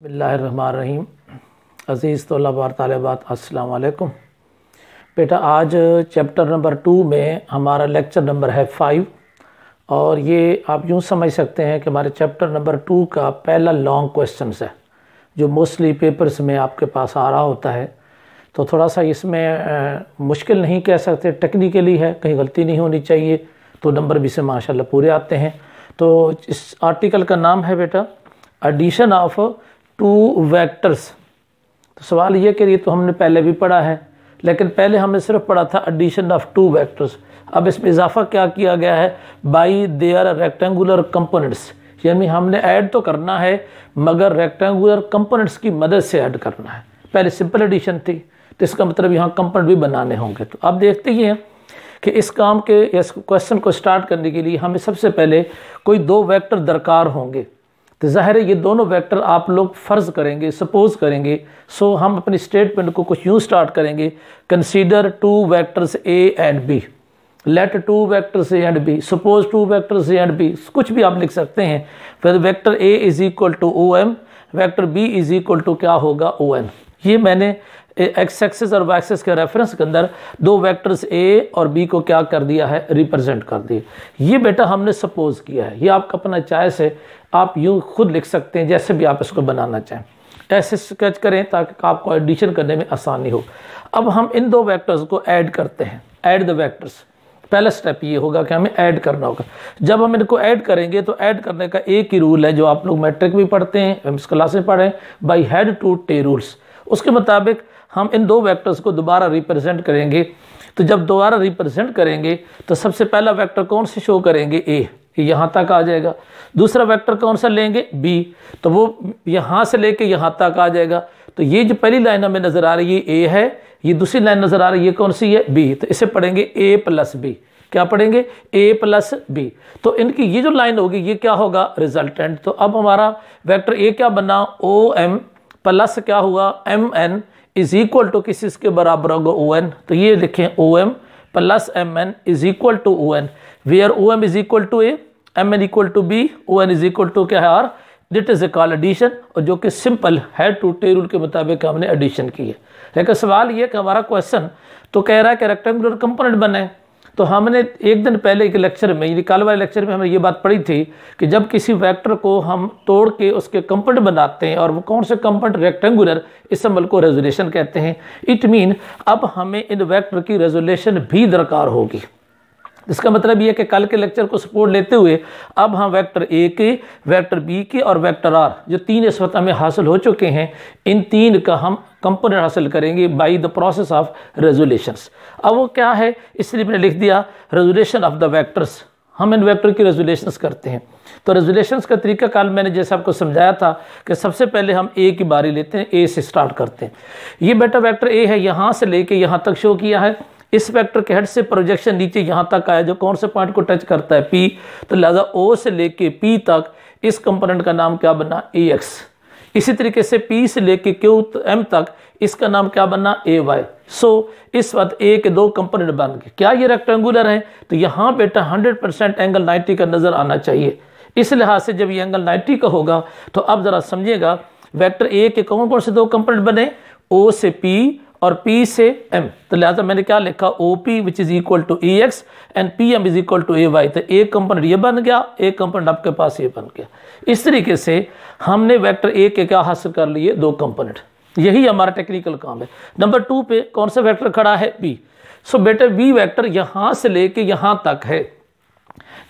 بسم اللہ الرحمن الرحیم۔ عزیز طلباء اور طالبات، السلام علیکم۔ بیٹا، آج چیپٹر نمبر ٹو میں ہمارا لیکچر نمبر ہے فائیو۔ اور یہ آپ یوں سمجھ سکتے ہیں کہ ہمارے چیپٹر نمبر ٹو کا پہلا لانگ کویسچنس ہے، جو موسٹلی پیپرز میں آپ کے پاس آ رہا ہوتا ہے۔ تو تھوڑا سا اس میں مشکل نہیں کہہ سکتے ٹیکنیکلی ہے، کہیں غلطی نہیں ہونی چاہیے۔ تو نمبر بھی سے ماشاءاللہ پورے آتے ہیں۔ تو اس آرٹیکل کا نام ہے بیٹا ایڈیشن آف ٹو ویکٹرز تو سوال یہ کہ یہ تو ہم نے پہلے بھی پڑھا ہے، لیکن پہلے ہم نے صرف پڑھا تھا ایڈیشن آف ٹو ویکٹرز اب اس میں اضافہ کیا کیا گیا ہے؟ بائی دیئر ریکٹینگولر کمپوننٹس یعنی ہم نے ایڈ تو کرنا ہے، مگر ریکٹینگولر کمپوننٹس کی مدد سے ایڈ کرنا ہے۔ پہلے سمپل ایڈیشن تھی، تو اس کا مطلب یہاں کمپوننٹ بھی بنانے ہوں گے۔ تو اب دیکھتے ہی ہیں کہ اس کام کے، اس کوشچن کو سٹارٹ کرنے کے لیے ہمیں سب سے پہلے کوئی دو ویکٹر درکار ہوں گے۔ تو ظاہر ہے یہ دونوں ویکٹر آپ لوگ فرض کریں گے سپوز کریں گے۔ سو ہم اپنی اسٹیٹمنٹ کو کچھ یوں سٹارٹ کریں گے consider two vectors A and B let two vectors A and B suppose two vectors A and B کچھ بھی آپ لکھ سکتے ہیں۔ پھر vector A is equal to O M vector B is equal to کیا ہوگا او این یہ میں نے ایکس ایکسس اور ویکسس کے ریفرنس کے اندر دو ویکٹرز اے اور بی کو کیا کر دیا ہے ریپرزنٹ کر دیا یہ بیٹا ہم نے سپوز کیا ہے۔ یہ آپ کا اپنا چائس ہے۔ آپ یوں خود لکھ سکتے ہیں جیسے بھی آپ اس کو بنانا چاہیں۔ ایسے سکیچ کریں تاکہ آپ کو ایڈیشن کرنے میں آسانی ہو۔ اب ہم ان دو ویکٹرز کو ایڈ کرتے ہیں۔ ایڈ دا ویکٹرز پہلا سٹیپ یہ ہوگا کہ ہمیں ایڈ کرنا ہوگا۔ جب ہم ان کو ایڈ کریں گے تو ایڈ کرنے کا ایک ہی رول ہے جو آپ لوگ میٹرک بھی پڑھتے ہیں اس کلاس میں پڑھیں۔ By head to tail rules اس کے مطابق ہم ان دو ویکٹرز کو دوبارہ ریپرزینٹ کریں گے۔ تو جب دوبارہ ریپرزینٹ کریں گے تو سب سے پہلا ویکٹر کون سے شو کریں گے؟ اے یہاں تک آ جائے گا۔ دوسرا ویکٹر کون سا لیں گے؟ بی تو وہ یہاں سے لے کے یہاں تک آ جائے گا۔ تو یہ جو پہلی لائن ہمیں نظر آ رہی ہے اے ہے۔ یہ دوسری لائن نظر آ رہی ہے، یہ کون سی ہے؟ بی تو اسے پڑھیں گے اے پلس بی کیا پڑھیں گے؟ اے پلس بی تو ان کی یہ جو لائن ہوگی، یہ کیا ہوگا؟ ریزلٹنٹ تو اب ہمارا ویکٹر اے کیا بنا؟ او ایم پلس کیا ہوا؟ M N is equal to کس اس کے برابر ہوگا؟ او این تو یہ لکھیں O M plus M N is equal to O N where O M is equal to A M N equal to B O N is equal to کیا ہے آر ڈٹ از اے کال ایڈیشن اور جو کہ simple ہے to ٹے role کے مطابق ہم نے ایڈیشن کی ہے۔ لیکن سوال یہ کہ ہمارا کویشچن تو کہہ رہا ہے کہ ریکٹینگولر کمپوننٹ بنے۔ تو ہم نے ایک دن پہلے ایک لیکچر میں یعنی کال والے لیکچر میں ہم نے یہ بات پڑھی تھی کہ جب کسی ویکٹر کو ہم توڑ کے اس کے کمپوننٹ بناتے ہیں، اور وہ کون سے کمپوننٹ ریکٹینگولر اس عمل کو ریزولیشن کہتے ہیں اٹ مین اب ہمیں ان ویکٹر کی ریزولیشن بھی درکار ہوگی۔ اس کا مطلب یہ کہ کل کے لیکچر کو سپورٹ لیتے ہوئے اب ہم ویکٹر اے کے، ویکٹر بی کے اور ویکٹر آر، جو تین اس وقت ہمیں حاصل ہو چکے ہیں، ان تین کا ہم کمپوننٹ حاصل کریں گے by the process of resolutions اب وہ کیا ہے؟ اس لیے میں نے لکھ دیا ریزولیشن آف دا ویکٹرس ہم ان ویکٹر کی ریزولیشنس کرتے ہیں۔ تو ریزولیشنس کا طریقہ کال میں نے جیسے آپ کو سمجھایا تھا کہ سب سے پہلے ہم اے کی باری لیتے ہیں اے سے سٹارٹ کرتے ہیں۔ یہ بیٹا ویکٹر اے ہے، یہاں سے لے کے یہاں تک شو کیا ہے۔ اس ویکٹر کے ہیڈ سے پروجیکشن نیچے یہاں تک آیا جو کون سے پوائنٹ کو ٹچ کرتا ہے پی تو لہذا او سے لے کے پی تک اس کمپوننٹ کا نام کیا بنا اے ایکس اسی طریقے سے پی سے لے کے کیو ایم تک اس کا نام کیا بنا اے وائی سو اس وقت اے کے دو کمپوننٹ بن گئے. کیا یہ ریکٹینگولر ہے تو یہاں beta hundred percent angle ninety کا نظر آنا چاہیے. اس لحاظ سے جب یہ اینگل نائنٹی کا ہوگا، تو اب ذرا سمجھے گا ویکٹر اے کے کون کون سے دو کمپوننٹ بنے؟ او سے پی اور پی سے ایم تو لہٰذا میں نے کیا لکھا O P which is equal to A X and P M is equal to A Y تو ایک کمپوننٹ یہ بن گیا ایک کمپوننٹ آپ کے پاس یہ بن گیا. اس طریقے سے ہم نے ویکٹر اے کے کیا حاصل کر لیے؟ دو کمپوننٹ یہی ہمارا ٹیکنیکل کام ہے. نمبر ٹو پہ کون سا ویکٹر کھڑا ہے؟ بی سو بیٹا بی ویکٹر یہاں سے لے کے یہاں تک ہے.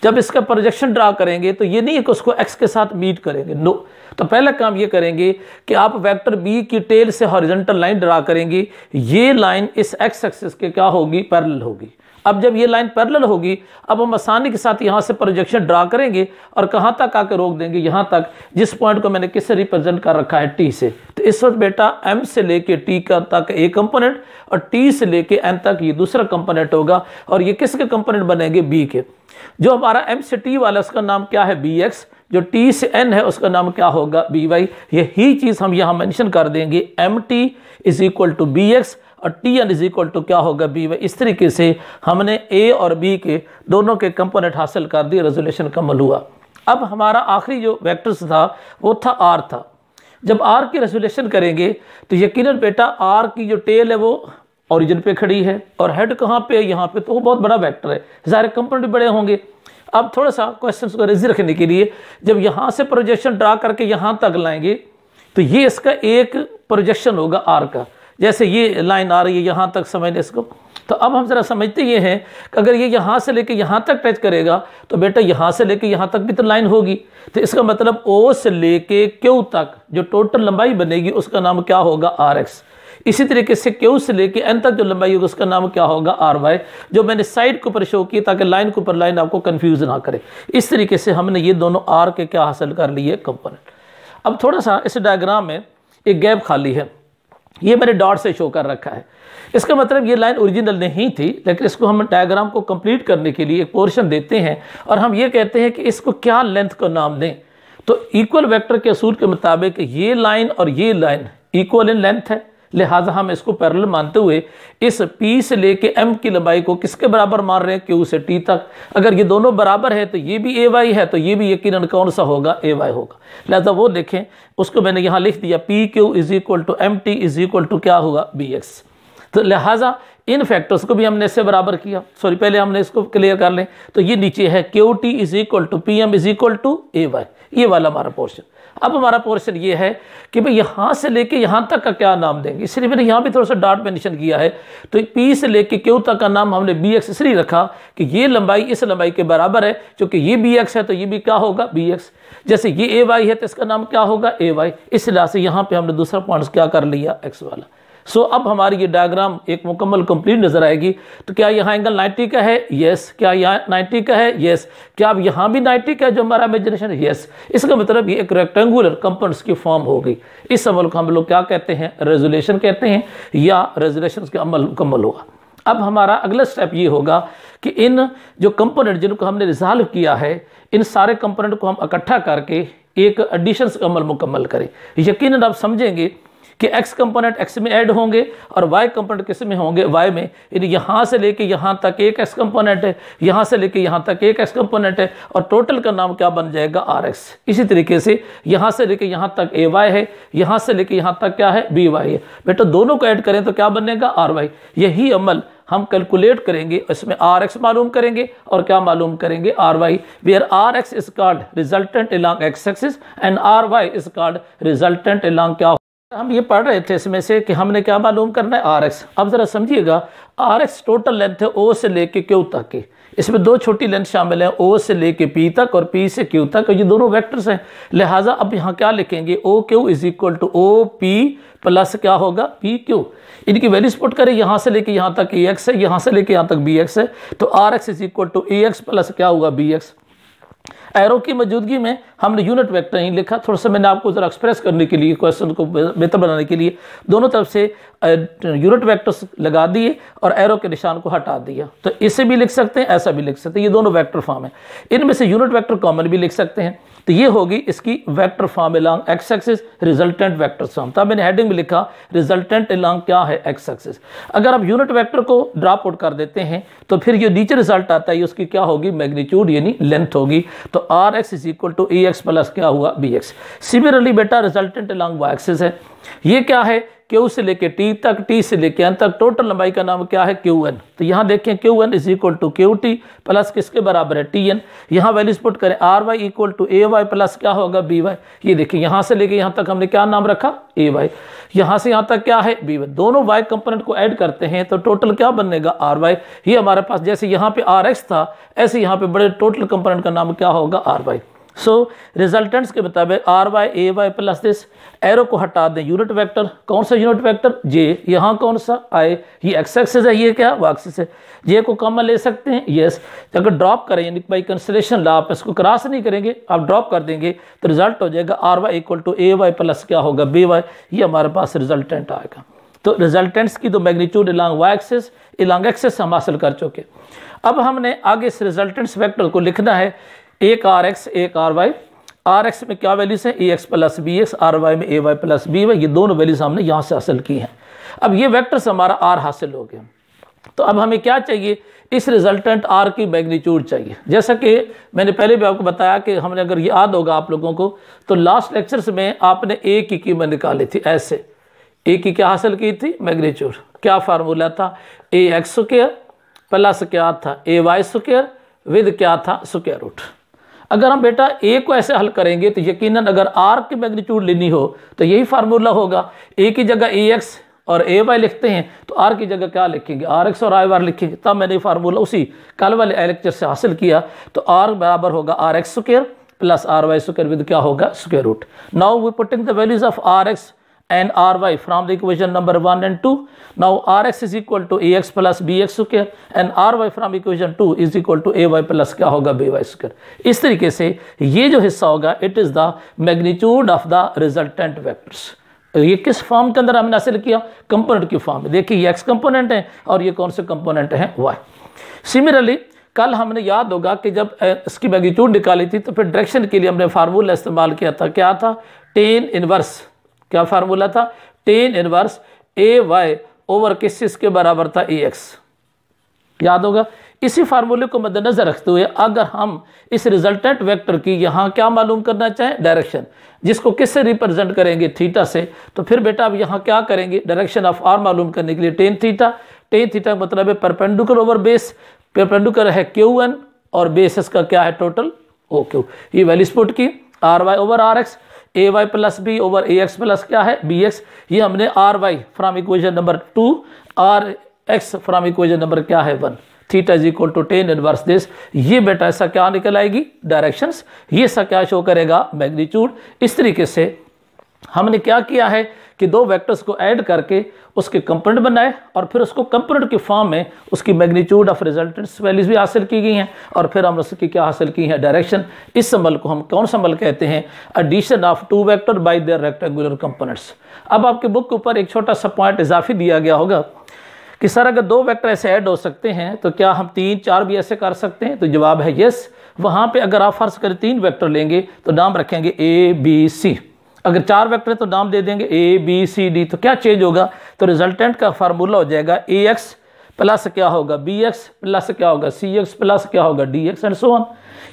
جب اس کا پروجیکشن ڈرا کریں گے تو یہ نہیں ہے کہ اس کو ایکس کے ساتھ میٹ کریں گے. نو تو پہلا کام یہ کریں گے کہ آپ ویکٹر بی کی ٹیل سے ہاریزنٹل لائن ڈرا کریں گے. یہ لائن اس ایکس ایکسس کے کیا ہوگی? پیرل ہوگی. اب جب یہ لائن پیرل ہوگی، اب ہم آسانی کے ساتھ یہاں سے پروجیکشن ڈرا کریں گے اور کہاں تک آ کے روک دیں گے؟ یہاں تک. جس پوائنٹ کو میں نے کس سے ریپرزنٹ کر رکھا ہے؟ ٹی سے. تو اس وقت بیٹا ایم سے لے کے ٹی کا تک ایک کمپوننٹ اور ٹی سے لے کے این تک یہ دوسرا کمپوننٹ ہوگا اور یہ کس کے کمپوننٹ بنیں گے؟ بی کے. جو ہمارا ایم سے ٹی والا اس کا نام کیا ہے بی ایکس جو ٹی سے این ہے اس کا نام کیا ہوگا بی وائی یہی چیز ہم یہاں مینشن کر دیں گے۔ M T is equal to B X اور T N is equal to کیا ہوگا بی وائی اس طریقے سے ہم نے اے اور بی کے دونوں کے کمپوننٹ حاصل کر دی ریزولیشن کا مل ہوا اب ہمارا آخری جو ویکٹرز تھا، وہ تھا آر تھا۔ جب آر کی ریزولیشن کریں گے تو یقیناً بیٹا آر کی جو ٹیل ہے وہ اوریجن پہ کھڑی ہے اور ہیڈ کہاں پہ یہاں پہ تو وہ بہت بڑا ویکٹر ہے۔ ظاہر کمپوننٹ بھی بڑے ہوں گے۔ اب تھوڑا سا کوشچنس کو ریزی رکھنے کے لیے، جب یہاں سے پروجیکشن ڈرا کر کے یہاں تک لائیں گے، تو یہ اس کا ایک پروجیکشن ہوگا آر کا۔ جیسے یہ لائن آ رہی ہے، یہاں تک سمجھنے اس کو۔ تو اب ہم ذرا سمجھتے یہ ہیں کہ اگر یہ یہاں سے لے کے یہاں تک ٹچ کرے گا، تو بیٹا یہاں سے لے کے یہاں تک بھی تو لائن ہوگی۔ تو اس کا مطلب او سے لے کے کیو تک جو ٹوٹل لمبائی بنے گی، اس کا نام کیا ہوگا آر ایکس اسی طریقے سے کیو سے لے کے این تک جو لمبائی ہوگی، اس کا نام کیا ہوگا؟ R Y. جو میں نے سائڈ کے اوپر شو کی تاکہ لائن کے اوپر لائن آپ کو کنفیوز نہ کرے۔ اس طریقے سے ہم نے یہ دونوں آر کے کیا حاصل کر لیے کمپوننٹ اب تھوڑا سا اس ڈائیگرام میں ایک گیپ خالی ہے۔ یہ میں نے ڈاٹ سے شو کر رکھا ہے۔ اس کا مطلب یہ لائن اوریجنل نہیں تھی، لیکن اس کو ہم ڈائیگرام کو کمپلیٹ کرنے کے لیے ایک پورشن دیتے ہیں۔ اور ہم یہ کہتے ہیں کہ اس کو کیا لینتھ کو نام دیں۔ تو ایکول ویکٹر کے اصول کے مطابق یہ لائن اور یہ لائن ایکول ان لینتھ ہے۔ لہٰذا ہم اس کو پیرل مانتے ہوئے اس پی سے لے کے ایم کی لمبائی کو کس کے برابر مان رہے ہیں؟ کیو سے ٹی تک۔ اگر یہ دونوں برابر ہے تو یہ بھی اے وائی ہے، تو یہ بھی یقیناً کون سا ہوگا؟ اے وائی ہوگا۔ لہٰذا وہ دیکھیں، اس کو میں نے یہاں لکھ دیا P Q is equal to M T is equal to کیا ہوگا؟ بی ایکس تو لہٰذا ان فیکٹرز کو بھی ہم نے اس سے برابر کیا۔ سوری پہلے ہم نے اس کو کلیئر کر لیں۔ تو یہ نیچے ہے Q T is equal to P M is equal to A Y یہ والا ہمارا پورشن اب ہمارا پورشن یہ ہے کہ بھئی یہاں سے لے کے یہاں تک کا کیا نام دیں گے؟ اس لیے میں نے یہاں بھی تھوڑا سا ڈاٹ مینشن کیا ہے تو پی سے لے کے کیو تک کا نام ہم نے بی ایکس اس لیے رکھا کہ یہ لمبائی اس لمبائی کے برابر ہے چونکہ یہ بی ایکس ہے تو یہ بھی کیا ہوگا بی ایکس جیسے یہ اے وائی ہے تو اس کا نام کیا ہوگا اے وائی اس لحاظ سے یہاں پہ ہم نے دوسرا پوائنٹس کیا کر لیا ایکس والا۔ سو اب ہماری یہ ڈائیگرام ایک مکمل کمپلیٹ نظر آئے گی. تو کیا یہاں اینگل نائنٹی کا ہے? یس کیا یہاں نائنٹی کا ہے? یس کیا اب یہاں بھی نائنٹی کا ہے جو ہمارا امیجنیشن ہے یس اس کا مطلب یہ ایک ریکٹینگولر کمپنٹس کی فارم ہو گئی اس عمل کو ہم لوگ کیا کہتے ہیں؟ ریزولیشن کہتے ہیں یا ریزولیشن کے عمل مکمل ہوگا. اب ہمارا اگلا سٹیپ یہ ہوگا کہ ان جو کمپوننٹ جن کو ہم نے ریزالو کیا ہے، ان سارے کمپوننٹ کو ہم اکٹھا کر کے ایک ایڈیشنز کا عمل مکمل کریں. یقیناً آپ سمجھیں گے کہ ایکس کمپوننٹ ایکس میں ایڈ ہوں گے اور وائی کمپوننٹ کس میں ہوں گے؟ وائی میں. یعنی یہاں سے لے کے یہاں تک ایک ایکس کمپوننٹ ہے. یہاں سے لے کے یہاں تک ایک ایکس کمپوننٹ ہے. اور ٹوٹل کا نام کیا بن جائے گا آر ایکس اسی طریقے سے یہاں سے لے کے یہاں تک اے وائی ہے. یہاں سے لے کے یہاں تک کیا ہے؟ بی وائی ہے. بیٹا، دونوں کو ایڈ کریں تو کیا بنے گا؟ آر وائی یہی عمل ہم کیلکولیٹ کریں گے. اس میں آر ایکس معلوم کریں گے اور کیا معلوم کریں گے؟ R Y where R X is called resultant along X axis and R Y is called resultant along کیا ہم یہ پڑھ رہے تھے اس میں سے کہ ہم نے کیا معلوم کرنا ہے؟ آر ایکس اب ذرا سمجھیے گا آر ایکس ٹوٹل لینتھ ہے او سے لے کے کیو تک کی اس میں دو چھوٹی لینتھ شامل ہیں او سے لے کے پی تک اور پی سے کیو تک یہ دونوں ویکٹرز ہیں۔ لہٰذا اب یہاں کیا لکھیں گے؟ O Q is equal to O P plus کیا ہوگا؟ پی کیو ان کی ویلیوز پٹ کریں، یہاں سے لے کے یہاں تک اے ایکس ہے، یہاں سے لے کے یہاں تک بی ایکس ہے۔ تو R X is equal to A X plus کیا ہوگا؟ بی ایکس ایرو کی موجودگی میں ہم نے یونٹ ویکٹر نہیں لکھا، تھوڑا سا میں نے آپ کو ذرا ایکسپریس کرنے کے لیے کوشچن کو بہتر بنانے کے لیے دونوں طرف سے یونٹ ویکٹرز لگا دیے اور ایرو کے نشان کو ہٹا دیا۔ تو اسے بھی لکھ سکتے ہیں، ایسا بھی لکھ سکتے ہیں۔ یہ دونوں ویکٹر فارم ہیں۔ ان میں سے یونٹ ویکٹر کامن بھی لکھ سکتے ہیں۔ تو یہ ہوگی اس کی vector form along X axis resultant vector form تب میں نے ہیڈنگ میں لکھا ریزلٹنٹ الانگ کیا ہے ایکس ایکسس اگر آپ یونٹ ویکٹر کو ڈراپ آؤٹ کر دیتے ہیں، تو پھر یہ نیچے ریزلٹ آتا ہے اس کی کیا ہوگی؟ میگنیچیوڈ یعنی لینتھ ہوگی۔ تو R X is equal to E X plus کیا ہوا بی ایکس سملرلی بیٹا ریزلٹنٹ الانگ وائی ایکسس ہے۔ یہ کیا ہے؟ کیو سے لے کے ٹی تک ٹی سے لے کے این تک ٹوٹل لمبائی کا نام کیا ہے کیو این تو یہاں دیکھیں Q N is equal to Q T plus کس کے برابر ہے ٹی این یہاں ویلیوز پٹ کریں R Y equal to A Y plus کیا ہوگا بی وائی یہ دیکھیں یہاں سے لے کے یہاں تک ہم نے کیا نام رکھا اے وائی یہاں سے یہاں تک کیا ہے بی وائی دونوں وائی کمپوننٹ کو ایڈ کرتے ہیں تو ٹوٹل کیا بننے گا آر وائی یہ ہمارے پاس جیسے یہاں پہ آر ایکس تھا، ایسے یہاں پہ بڑے ٹوٹل کمپوننٹ کا نام کیا ہوگا آر وائی سو ریزلٹنٹس کے مطابق R Y A Y plus this arrow کو ہٹا دیں. یونٹ ویکٹر کون سا یونٹ ویکٹر جے یہاں کون سا? آئے یہ ایکس ایکسس ہے. یہ کیا? واکسس ہے. جے کو کم لے سکتے ہیں. یس اگر ڈراپ کریں یعنی بائی کنسلیشن لا آپ اس کو کراس نہیں کریں گے، آپ ڈراپ کر دیں گے، تو ریزلٹ ہو جائے گا R Y equal to A Y plus کیا ہوگا؟ بی وائی یہ ہمارے پاس ریزلٹنٹ آئے گا. تو ریزلٹنٹس کی تو magnitude along Y axis along axis ہم حاصل کر چکے اب ہم نے آگے اس ریزلٹنٹس ویکٹر کو لکھنا ہے. ایک آر ایکس ایک آر وائی آر ایکس میں کیا ویلیوز ہیں? A X plus B X R Y میں A Y plus B Y یہ دونوں ویلیوز ہم نے یہاں سے حاصل کی ہیں. اب یہ ویکٹرز ہمارا آر حاصل ہو گیا. تو اب ہمیں کیا چاہیے؟ اس ریزلٹنٹ آر کی میگنیچیوڈ چاہیے. جیسا کہ میں نے پہلے بھی آپ کو بتایا کہ ہم نے اگر یاد ہوگا آپ لوگوں کو، تو لاسٹ لیکچرز میں آپ نے اے کی قیمت نکالی تھی ایسے. اے کی کیا حاصل کی تھی؟ میگنیچیوڈ کیا فارمولا تھا؟ اے ایکس سکیئر پلس کیا تھا؟ اے وائی سکیئر ود کیا تھا؟ سکیئر روٹ اگر ہم بیٹا اے کو ایسے حل کریں گے تو یقیناً اگر آر کی میگنیچیوڈ لینی ہو تو یہی فارمولہ ہوگا۔ اے کی جگہ اے ایکس اور اے وائی لکھتے ہیں تو آر کی جگہ کیا لکھیں گے؟ آر ایکس اور آئی وار لکھیں گے۔ تب میں نے یہ فارمولہ اسی کل والے لیکچر سے حاصل کیا۔ تو آر برابر ہوگا R X square plus R Y square with کیا ہوگا؟ Square root now we putting the values of R X and ry from the equation number 1 and 2. Now rx is equal to ax plus bx square and ry from equation 2 is equal to ay plus کیا ہوگا by square. اس طریقے سے یہ جو حصہ ہوگا it is the magnitude of the resultant vectors. یہ کس فارم کے اندر ہم نے حاصل کیا کمپوننٹ کی فارم میں دیکھیں یہ ایکس کمپوننٹ ہے اور یہ کون سے کمپوننٹ ہیں وائی سیملرلی کل ہم نے یاد ہوگا کہ جب اس کی میگنیٹیوڈ نکالی تھی تو پھر ڈائریکشن کے لیے ہم نے فارمولا استعمال کیا تھا کیا تھا ٹین انورس کیا فارمولا تھا؟ Tan inverse A Y over کس چیز کے برابر تھا ای ایکس یاد ہوگا؟ اسی فارمولے کو مد نظر رکھتے ہوئے اگر ہم اس ریزلٹنٹ ویکٹر کی یہاں کیا معلوم کرنا چاہیں؟ ڈائریکشن جس کو کس سے ریپرزنٹ کریں گے؟ تھیٹا سے. تو پھر بیٹا اب یہاں کیا کریں گے؟ ڈائریکشن آف آر معلوم کرنے کے لیے ٹین تھیٹا ٹین تھیٹا مطلب ہے پرپینڈوکل اوور بیس پرپینڈوکل ہے کیو این اور بیس اس کا کیا ہے ٹوٹل او کیو یہ ویلیز کی R Y over R X A Y plus B over A X plus کیا ہے بی ایکس یہ ہم نے R Y from equation number two R X from equation number کیا ہے one theta is equal to tan inverse this یہ بیٹا ایسا کیا نکل آئے گی ڈائریکشنس یہ سا کیا شو کرے گا میگنیچیوڈ اس طریقے سے ہم نے کیا کیا ہے کہ دو ویکٹرز کو ایڈ کر کے اس کے کمپوننٹ بنائے اور پھر اس کو کمپوننٹ کی فارم میں اس کی میگنیچیوڈ آف ریزلٹنٹس ویلیوز بھی حاصل کی گئی ہیں اور پھر ہم اس کی کیا حاصل کی ہیں ڈائریکشن اس سمبل کو ہم کون سمبل کہتے ہیں addition of two vector by their rectangular components اب آپ کے بک کے اوپر ایک چھوٹا سا پوائنٹ اضافی دیا گیا ہوگا کہ سر اگر دو ویکٹر ایسے ایڈ ہو سکتے ہیں تو کیا ہم تین چار بھی ایسے کر سکتے ہیں؟ تو جواب ہے یس وہاں پہ اگر آپ فرض کریں تین ویکٹر لیں گے تو نام رکھیں گے اے بی سی اگر چار ویکٹر ہیں تو نام دے دیں گے اے بی سی ڈی تو کیا چینج ہوگا؟ تو ریزلٹنٹ کا فارمولا ہو جائے گا اے ایکس پلس کیا ہوگا بی ایکس پلس کیا ہوگا سی ایکس پلس کیا ہوگا D X and so on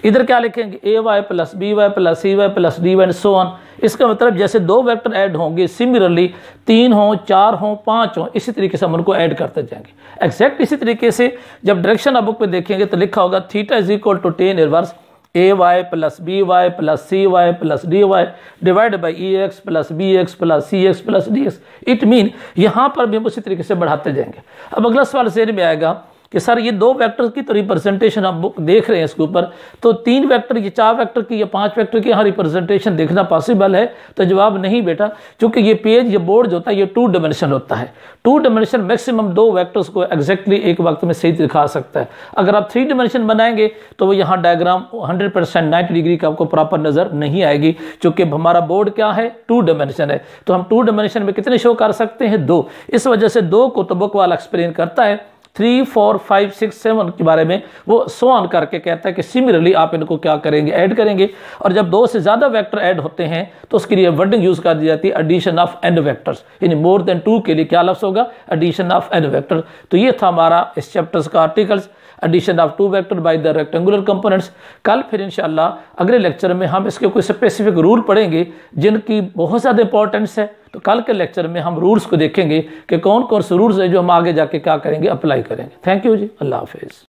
ادھر کیا لکھیں گے؟ A Y plus B Y plus C Y plus D Y so on اس کا مطلب جیسے دو ویکٹر ایڈ ہوں گے سملرلی تین ہوں، چار ہوں، پانچ ہوں، اسی طریقے سے ہم ان کو ایڈ کرتے جائیں گے. ایگزیکٹ اسی طریقے سے جب ڈائریکشن اب بک پہ دیکھیں گے تو لکھا ہوگا theta is equal to tan reverse A Y plus B Y plus C Y plus D Y divide by E X plus B X plus C X plus D X it mean یہاں پر بھی ہم اسی طریقے سے بڑھاتے جائیں گے۔ اب اگلا سوال ذہن میں آئے گا۔ کہ سر یہ دو ویکٹر کی تو ریپرزنٹیشن آپ دیکھ رہے ہیں اس کے اوپر، تو تین ویکٹر یہ چار ویکٹر کی یا پانچ ویکٹر کی یہاں ریپرزنٹیشن دیکھنا پاسبل ہے؟ تو جواب نہیں بیٹا، چونکہ یہ پیج یہ بورڈ جو ہوتا ہے، یہ ٹو ڈیمنشن ہوتا ہے۔ ٹو ڈیمنشن میکسیمم دو ویکٹرز کو ایگزیکٹلی ایک وقت میں صحیح دکھا سکتا ہے۔ اگر آپ تھری ڈیمنشن بنائیں گے، تو وہ یہاں diagram hundred percent ninety degree کا آپ کو پراپر نظر نہیں آئے گی۔ چونکہ ہمارا بورڈ کیا ہے؟ ٹو ڈیمنشن ہے۔ تو ہم ٹو ڈیمنشن میں کتنے شو کر سکتے ہیں؟ دو۔ اس وجہ سے دو کو تو بک والا ایکسپلین کرتا ہے۔ Three four five six seven کے بارے میں وہ سو آن کر کے کہتا ہے کہ سملرلی آپ ان کو کیا کریں گے ایڈ کریں گے اور جب دو سے زیادہ ویکٹر ایڈ ہوتے ہیں تو اس کے لیے ورڈنگ یوز کر دی جاتی ہے ایڈیشن آف اینڈ ویکٹرز یعنی مور دین ٹو کے لیے کیا لفظ ہوگا? ایڈیشن آف اینڈ ویکٹر تو یہ تھا ہمارا اس چیپٹرز کا articles addition of two vector by the rectangular components کل پھر انشاءاللہ اگلے لیکچر میں ہم اس کے کوئی اسپیسیفک رول پڑھیں گے جن کی بہت زیادہ امپورٹنس ہے. تو کل کے لیکچر میں ہم رولز کو دیکھیں گے کہ کون کون سے رولز ہیں جو ہم آگے جا کے کیا کریں گے اپلائی کریں گے. تھینک یو جی. اللہ حافظ.